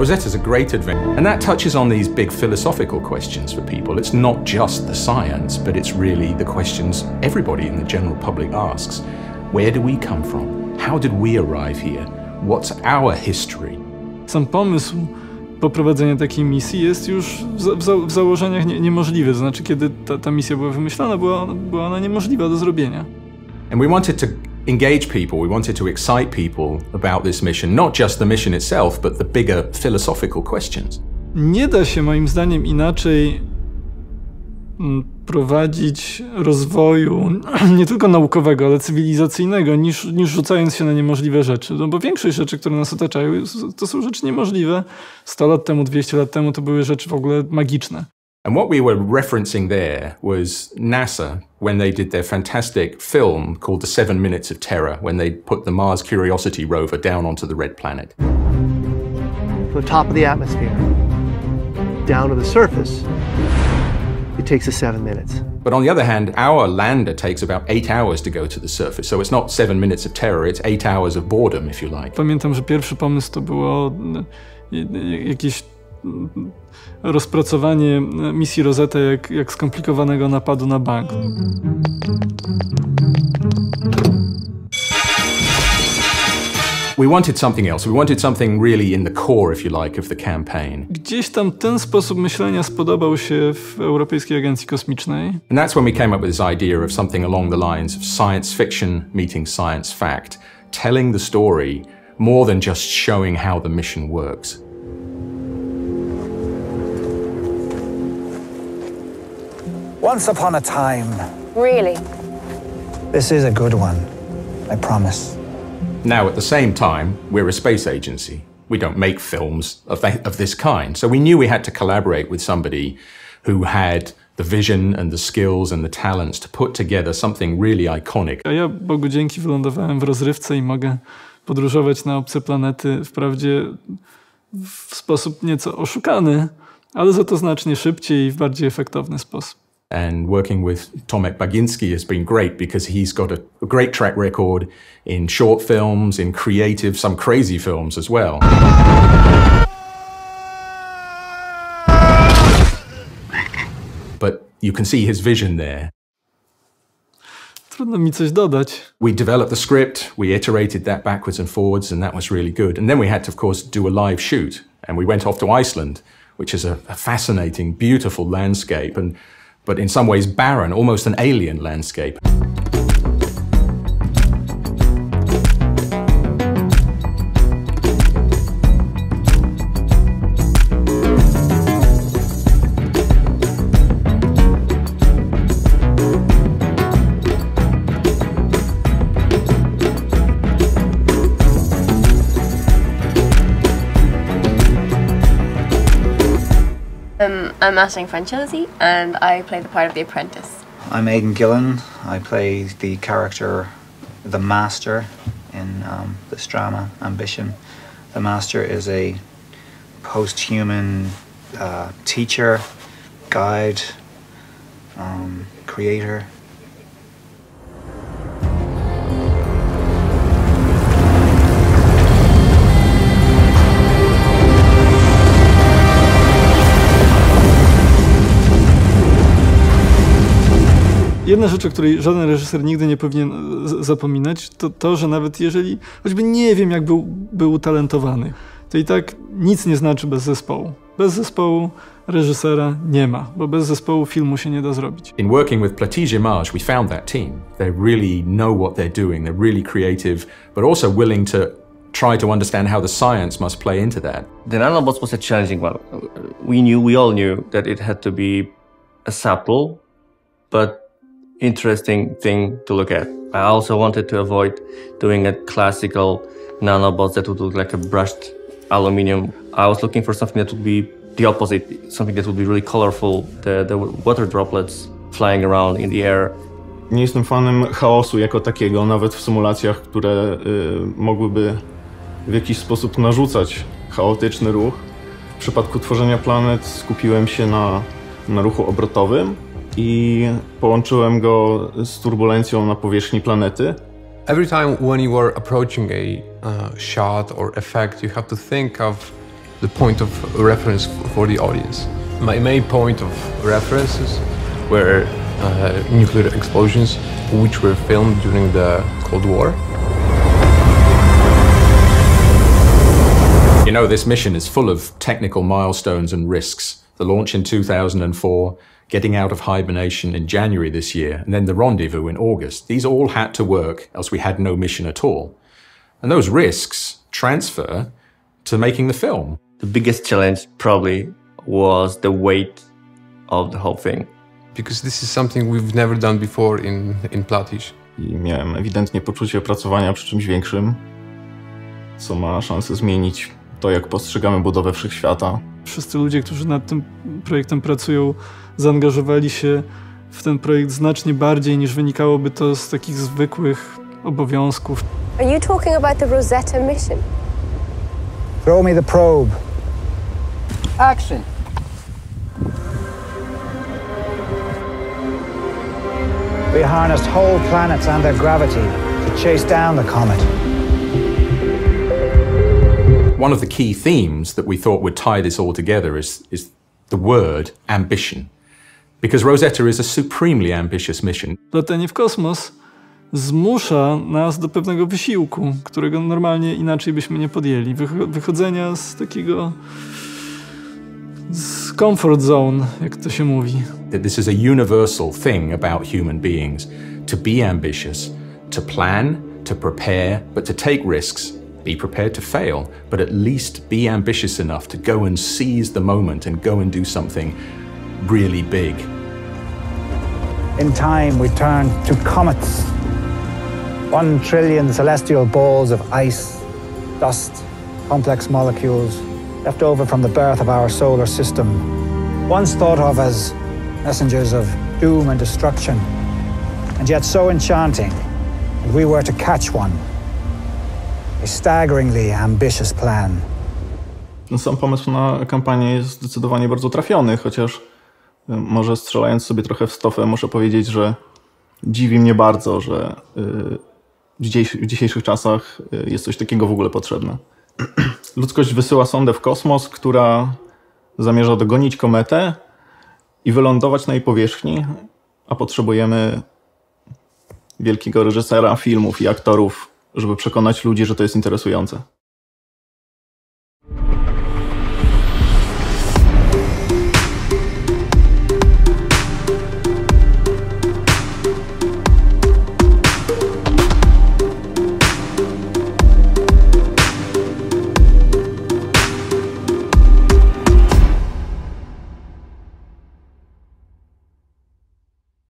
Rosetta's a great adventure, and that touches on these big philosophical questions for people. It's not just the science, but it's really the questions everybody in the general public asks. Where do we come from? How did we arrive here? What's our history? Sam pomysł poprowadzenia takiej misji jest już w, za w założeniach nie niemożliwy. To znaczy, kiedy ta, ta misja była wymyślona, była, była ona niemożliwa do zrobienia. And we wanted to engage people, we wanted to excite people about this mission, not just the mission itself, but the bigger philosophical questions. Nie da się moim zdaniem inaczej mm, prowadzić rozwoju nie tylko naukowego, ale cywilizacyjnego, niż, niż rzucając się na niemożliwe rzeczy. No bo większość rzeczy, które nas otaczają, to są rzeczy niemożliwe. 100 lat temu, 200 lat temu to były rzeczy w ogóle magiczne. And what we were referencing there was NASA when they did their fantastic film called The Seven Minutes of Terror, when they put the Mars Curiosity rover down onto the red planet. From the top of the atmosphere down to the surface, it takes us seven minutes. But on the other hand, our lander takes about eight hours to go to the surface. So it's not seven minutes of terror, it's eight hours of boredom, if you like. Pamiętam, że pierwszy pomysł to było jakieś rozpracowanie misji Rosetta jak, jak skomplikowanego napadu na bank. Gdzieś tam ten sposób myślenia spodobał się w Europejskiej Agencji Kosmicznej. And that's when we came up with this idea of something along the lines of science fiction meeting science fact, telling the story more than just showing how the mission works. Once upon a time. Really? This is a good one, I promise. Now, at the same time, we're a space agency. We don't make films of, th of this kind. So we knew we had to collaborate with somebody who had the vision and the skills and the talents to put together something really iconic. Ja Bogu dzięki wylądowałem w rozrywce i mogę podróżować na obce planety, wprawdzie w sposób nieco oszukany, ale za to znacznie szybciej i w bardziej efektowny sposób. And working with Tomek Bagiński has been great because he's got a, a, great track record in short films, in creative, some crazy films as well. But you can see his vision there. Trudno mi coś dodać. We developed the script, we iterated that backwards and forwards, and that was really good. And then we had to, of course, do a live shoot. And we went off to Iceland, which is a, a fascinating, beautiful landscape. And but in some ways barren, almost an alien landscape. I'm Aisling Franciosi, and I play the part of the apprentice. I'm Aidan Gillen. I play the character, the Master, in um, this drama, Ambition. The Master is a post-human uh, teacher, guide, um, creator, Jedna rzecz, o której żaden reżyser nigdy nie powinien zapominać, to to, że nawet jeżeli, choćby nie wiem, jak był, był utalentowany, to i tak nic nie znaczy bez zespołu. Bez zespołu reżysera nie ma, bo bez zespołu filmu się nie da zrobić. In working with Platija Marsh, we found that team. They really know what they're doing. They're really creative, but also willing to try to understand how the science must play into that. The nanobots was a challenging one. We knew, we all knew that it had to be a subtle, but interesting thing to look at. I also wanted to avoid doing a classical nanobots that would look like a brushed aluminium. I was looking for something that would be the opposite, something that would be really colorful, the, the water droplets flying around in the air. Nie jestem fanem chaosu jako takiego, nawet w symulacjach, które y, mogłyby w jakiś sposób narzucać chaotyczny ruch. W przypadku tworzenia planet skupiłem się na, na ruchu obrotowym, i połączyłem go z turbulencją na powierzchni planety. Every time when you are approaching a uh, shot or effect, you have to think of the point of reference for the audience. My main point of references were uh, nuclear explosions, which were filmed during the Cold War. You know, this mission is full of technical milestones and risks. The launch in 2004, getting out of hibernation in January this year, and then the rendezvous in August. These all had to work, else we had no mission at all. And those risks transfer to making the film. The biggest challenge probably was the weight of the whole thing. Because this is something we've never done before in, in Platige. I miałem ewidentnie poczucie opracowania przy czymś większym, co ma szansę zmienić to, jak postrzegamy budowę wszechświata. Wszyscy ludzie, którzy nad tym projektem pracują, zaangażowali się w ten projekt znacznie bardziej niż wynikałoby to z takich zwykłych obowiązków. Are you talking about the Rosetta mission? Throw me the probe. Action. We harnessed whole planets and their gravity to chase down the comet. One of the key themes that we thought would tie this all together is, is the word ambition. Because Rosetta is a supremely ambitious mission. Latanie w kosmos zmusza nas do pewnego wysiłku, którego normalnie inaczej byśmy nie podjęli. Wychodzenia z takiego z comfort zone, jak to się mówi. This is a universal thing about human beings. To be ambitious, to plan, to prepare, but to take risks, be prepared to fail, but at least be ambitious enough to go and seize the moment and go and do something really big. In time, we turn to comets. One trillion celestial balls of ice, dust, complex molecules left over from the birth of our solar system, once thought of as messengers of doom and destruction, and yet so enchanting that we were to catch one. A staggeringly ambitious plan. Ten sam pomysł na kampanię jest zdecydowanie bardzo trafiony, chociaż może strzelając sobie trochę w stofę, muszę powiedzieć, że dziwi mnie bardzo, że w dzisiejszych czasach jest coś takiego w ogóle potrzebne. Ludzkość wysyła sondę w kosmos, która zamierza dogonić kometę i wylądować na jej powierzchni, a potrzebujemy wielkiego reżysera filmów i aktorów, żeby przekonać ludzi, że to jest interesujące.